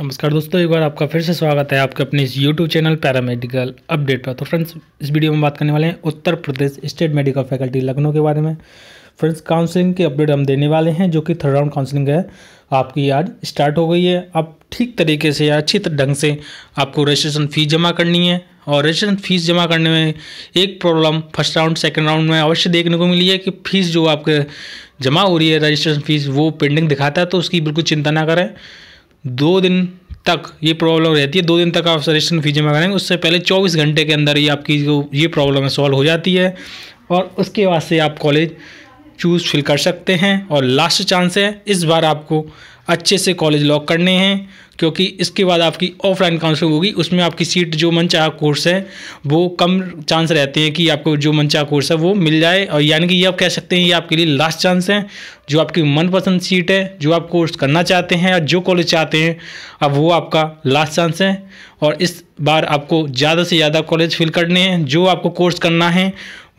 नमस्कार दोस्तों, एक बार आपका फिर से स्वागत है आपके अपने इस यूट्यूब चैनल पैरामेडिकल अपडेट पर। तो फ्रेंड्स इस वीडियो में बात करने वाले हैं Uttar Pradesh state medical faculty Lucknow के बारे में। फ्रेंड्स काउंसलिंग की अपडेट हम देने वाले हैं, जो कि थर्ड राउंड काउंसलिंग है। आपकी आज स्टार्ट हो गई है। आप ठीक तरीके से या अच्छी ढंग से आपको रजिस्ट्रेशन फ़ीस जमा करनी है। और रजिस्ट्रेशन फ़ीस जमा करने में एक problem first round second round में अवश्य देखने को मिली है कि फ़ीस जो आपके जमा हो रही है रजिस्ट्रेशन फ़ीस वो पेंडिंग दिखाता है तो उसकी बिल्कुल चिंता ना करें। दो दिन तक ये प्रॉब्लम रहती है, दो दिन तक आप सजेशन फ़ीस जमा करेंगे, उससे पहले चौबीस घंटे के अंदर ही आपकी जो ये प्रॉब्लम है सॉल्व हो जाती है। और उसके बाद से आप कॉलेज चूज़ फिल कर सकते हैं और लास्ट चांस है, इस बार आपको अच्छे से कॉलेज लॉक करने हैं, क्योंकि इसके बाद आपकी ऑफलाइन काउंसलिंग होगी, उसमें आपकी सीट जो मनचाहा कोर्स है, वो कम चांस रहते हैं कि आपको जो मनचाहा कोर्स है, वो मिल जाए। और यानी कि ये आप कह सकते हैं, ये आपके लिए लास्ट चांस है, जो आपकी मनपसंद सीट है, जो आप कोर्स करना चाहते हैं या जो कॉलेज चाहते हैं, अब वो आपका लास्ट चांस है। और इस बार आपको ज़्यादा से ज़्यादा कॉलेज फिल करने हैं, जो आपको कोर्स करना है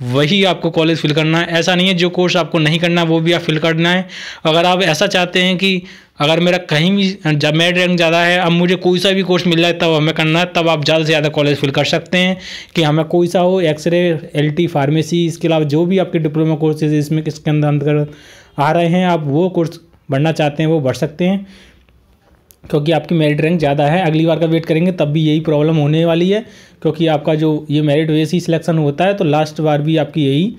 वही आपको कॉलेज फिल करना है। ऐसा नहीं है, जो कोर्स आपको नहीं करना वो भी आप फिल करना है। अगर आप ऐसा चाहते हैं कि अगर मेरा कहीं भी, जब मेरिट रैंक ज़्यादा है, अब मुझे कोई सा भी कोर्स मिल जाए, तब हमें करना है, तब आप ज़्यादा से ज़्यादा कॉलेज फिल कर सकते हैं कि हमें कोई सा हो एक्सरे एल टी फार्मेसी इसके अलावा जो भी आपके डिप्लोमा कोर्सेज इसमें किसके अंदर अंतर्गत आ रहे हैं, आप वो कोर्स बढ़ना चाहते हैं, वो बढ़ सकते हैं। क्योंकि आपकी मेरिट रैंक ज़्यादा है, अगली बार का वेट करेंगे, तब भी यही प्रॉब्लम होने वाली है, क्योंकि आपका जो ये मेरिट वैसे ही सिलेक्शन होता है तो लास्ट बार भी आपकी यही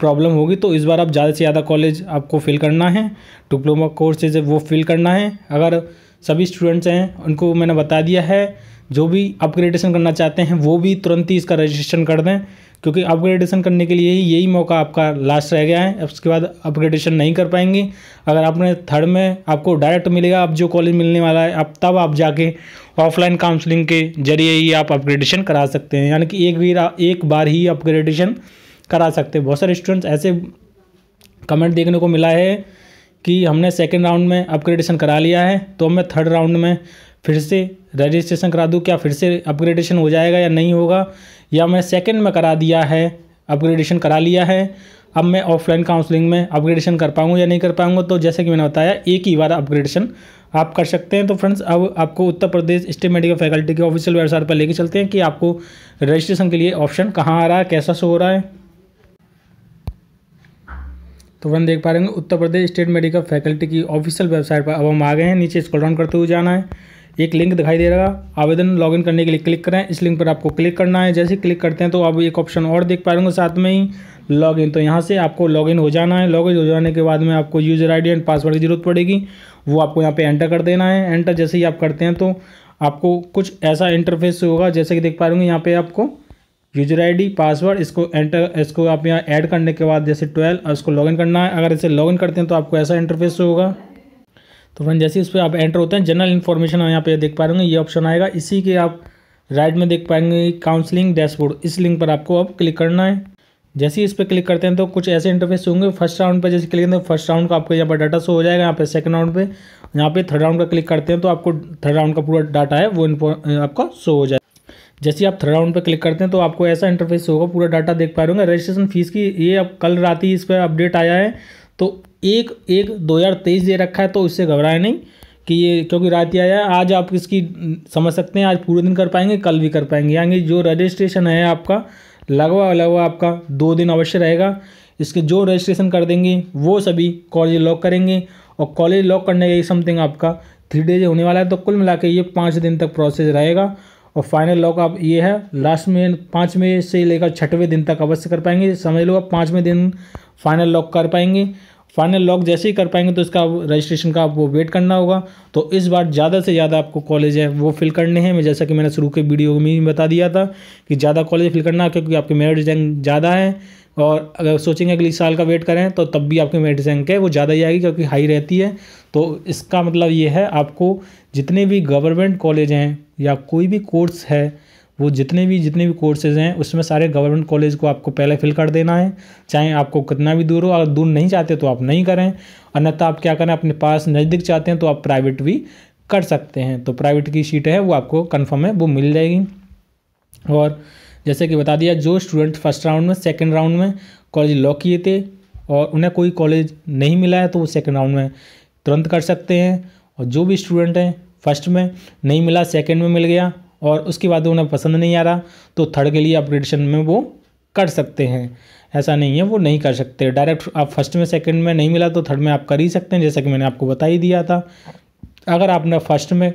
प्रॉब्लम होगी। तो इस बार आप ज़्यादा से ज़्यादा कॉलेज आपको फिल करना है डिप्लोमा कोर्सेज वो फिल करना है। अगर सभी स्टूडेंट्स हैं, उनको मैंने बता दिया है, जो भी अपग्रेडेशन करना चाहते हैं, वो भी तुरंत ही इसका रजिस्ट्रेशन कर दें। क्योंकि अपग्रेडेशन करने के लिए ही यही मौका आपका लास्ट रह गया है। उसके बाद अपग्रेडेशन नहीं कर पाएँगे। अगर आपने थर्ड में आपको डायरेक्ट मिलेगा, अब जो कॉलेज मिलने वाला है अब तब आप जाके ऑफलाइन काउंसलिंग के ज़रिए ही आप अपग्रेडेशन करा सकते हैं। यानी कि एक भी एक बार ही अपग्रेडेशन करा सकते हैं। बहुत सारे स्टूडेंट्स ऐसे कमेंट देखने को मिला है कि हमने सेकेंड राउंड में अपग्रेडेशन करा लिया है तो मैं थर्ड राउंड में फिर से रजिस्ट्रेशन करा दूँ, क्या फिर से अपग्रेडेशन हो जाएगा या नहीं होगा? या मैं सेकेंड में करा दिया है अपग्रेडेशन करा लिया है, अब मैं ऑफलाइन काउंसलिंग में अपग्रेडेशन कर पाऊँगा या नहीं कर पाऊँगा? तो जैसे कि मैंने बताया, एक ही बार अपग्रेडेशन आप कर सकते हैं। तो फ्रेंड्स अब आपको Uttar Pradesh state medical faculty के ऑफिशियल वेबसाइट पर लेके चलते हैं कि आपको रजिस्ट्रेशन के लिए ऑप्शन कहाँ आ रहा है, कैसा शो हो रहा है। तो फ्रेंड देख पा रहे हैं, Uttar Pradesh state medical faculty की ऑफिशियल वेबसाइट पर अब हम आ गए हैं। नीचे स्क्रॉल डाउन करते हुए जाना है। एक लिंक दिखाई दे रहा आवेदन लॉगिन करने के लिए क्लिक करें। इस लिंक पर आपको क्लिक करना है। जैसे क्लिक करते हैं तो आप एक ऑप्शन और देख पा रहे साथ में ही लॉगिन तो यहाँ से आपको लॉगिन हो जाना है। लॉगिन हो जाने के बाद में आपको यूज़र आईडी एंड पासवर्ड की ज़रूरत पड़ेगी। वो आपको यहाँ पे एंटर कर देना है। एंटर जैसे ही आप करते हैं तो आपको कुछ ऐसा इंटरफेस होगा। जैसे कि देख पा रहे यहाँ पे आपको यूज़र आईडी पासवर्ड इसको एंटर इसको आप यहाँ ऐड करने के बाद जैसे ट्वेल्व इसको लॉगिन करना है। अगर इसे लॉगिन करते हैं तो आपको ऐसा इंटरफेस होगा। तो फ्रेंड जैसे इस पर आप एंटर होते हैं जनरल इन्फॉर्मेशन यहाँ पे देख पा रहे ये ऑप्शन आएगा। इसी के आप राइट में देख पाएँगे काउंसलिंग डैशबोर्ड इस लिंक पर आपको अब क्लिक करना है। जैसे ही इस पर क्लिक करते हैं तो कुछ ऐसे इंटरफेस होंगे। फ़र्स्ट राउंड पर जैसे क्लिक करते हैं फ़र्स्ट राउंड का आपको यहाँ पर डाटा शो हो जाएगा, यहाँ पे सेकंड राउंड पे। यहाँ पे थर्ड राउंड का क्लिक करते हैं तो आपको थर्ड राउंड का पूरा डाटा है, वो आपका शो हो जाएगा। जैसे आप थर्ड राउंड पर क्लिक करते हैं तो आपको ऐसा इंटरफेस होगा, पूरा डाटा देख पा रहे होंगे। रजिस्ट्रेशन फ़ीस की ये अब कल रात ही इस पर अपडेट आया है। तो एक एक दो हज़ार तेईस दे रखा है तो इससे घबराए नहीं कि ये, क्योंकि रात ही आया, आज आप इसकी समझ सकते हैं, आज पूरे दिन कर पाएँगे, कल भी कर पाएँगे। यानी जो रजिस्ट्रेशन है आपका लगवा लगभग आपका दो दिन अवश्य रहेगा। इसके जो रजिस्ट्रेशन कर देंगे, वो सभी कॉलेज लॉक करेंगे और कॉलेज लॉक करने का समथिंग आपका थ्री डेज़ होने वाला है तो कुल मिला के ये पाँच दिन तक प्रोसेस रहेगा। और फाइनल लॉक आप ये है लास्ट में पाँचवें से लेकर छठवें दिन तक अवश्य कर पाएँगे। समझ लो, आप पाँचवें दिन फाइनल लॉक कर पाएँगे। फाइनल लॉक जैसे ही कर पाएँगे तो इसका रजिस्ट्रेशन का आपको वेट करना होगा। तो इस बार ज़्यादा से ज़्यादा आपको कॉलेज है, वो फिल करने हैं। मैं जैसा कि मैंने शुरू के वीडियो में ही बता दिया था कि ज़्यादा कॉलेज फिल करना, क्योंकि आपके मेरिट रैंक ज़्यादा है। और अगर सोचेंगे अगले साल का वेट करें तो तब भी आपकी मेरिट रैंक है, वो ज़्यादा ही आएगी क्योंकि हाई रहती है। तो इसका मतलब ये है, आपको जितने भी गवर्नमेंट कॉलेज हैं या कोई भी कोर्स है वो जितने भी जितने भी कोर्सेज हैं, उसमें सारे गवर्नमेंट कॉलेज को आपको पहले फिल कर देना है। चाहे आपको कितना भी दूर हो, अगर दूर नहीं चाहते तो आप नहीं करें। अन्यथा आप क्या करें, अपने पास नज़दीक चाहते हैं तो आप प्राइवेट भी कर सकते हैं। तो प्राइवेट की सीटें है, वो आपको कन्फर्म है, वो मिल जाएगी। और जैसे कि बता दिया, जो स्टूडेंट फ़र्स्ट राउंड में सेकेंड राउंड में कॉलेज लॉक किए थे और उन्हें कोई कॉलेज नहीं मिला है तो वो सेकेंड राउंड में तुरंत कर सकते हैं। और जो भी स्टूडेंट हैं फ़र्स्ट में नहीं मिला सेकेंड में मिल गया और उसके बाद उन्हें पसंद नहीं आ रहा तो थर्ड के लिए अपग्रेडेशन में वो कर सकते हैं। ऐसा नहीं है, वो नहीं कर सकते। डायरेक्ट आप फ़र्स्ट में सेकंड में नहीं मिला तो थर्ड में आप कर ही सकते हैं, जैसा कि मैंने आपको बता ही दिया था। अगर आपने फ़र्स्ट में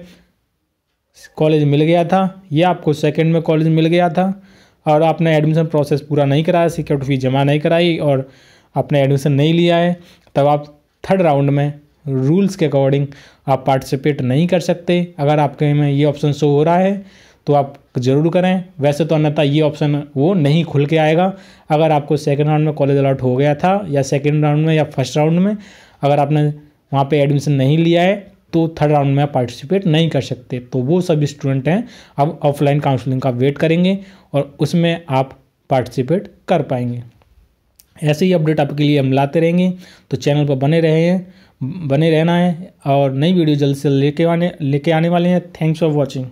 कॉलेज मिल गया था, या आपको सेकंड में कॉलेज मिल गया था, और आपने एडमिशन प्रोसेस पूरा नहीं कराया सिक्योरिटी फ़ीस जमा नहीं कराई, और आपने एडमिशन नहीं लिया है, तब आप थर्ड राउंड में रूल्स के अकॉर्डिंग आप पार्टिसिपेट नहीं कर सकते। अगर आपके में ये ऑप्शन शो हो रहा है तो आप ज़रूर करें। वैसे तो अन्यथा ये ऑप्शन वो नहीं खुल के आएगा। अगर आपको सेकेंड राउंड में कॉलेज अलॉट हो गया था, या सेकेंड राउंड में, या फ़र्स्ट राउंड में, अगर आपने वहाँ पे एडमिशन नहीं लिया है तो थर्ड राउंड में आप पार्टिसिपेट नहीं कर सकते। तो वो सब स्टूडेंट हैं, अब ऑफलाइन काउंसलिंग का वेट करेंगे और उसमें आप पार्टिसिपेट कर पाएँगे। ऐसे ही अपडेट आपके लिए हम लाते रहेंगे। तो चैनल पर बने रहे बने रहना है और नई वीडियो जल्द से लेके आने लेके आने वाले हैं। Thanks for watching